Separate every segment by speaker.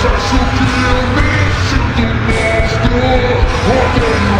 Speaker 1: Sasu kill me, shoot the monster,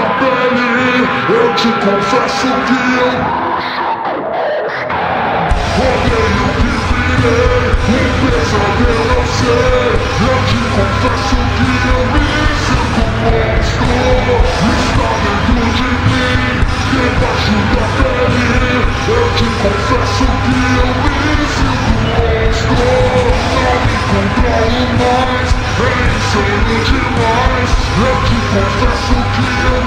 Speaker 1: da pele, eu te confesso que eu Odeio que virei um pesadelo a ser Eu te confesso que eu me sinto monstro. Está dentro de mim, debaixo da pele Eu te confesso que eu me sinto monstro. Não me controlo mais, é insano demais. Eu te confesso que eu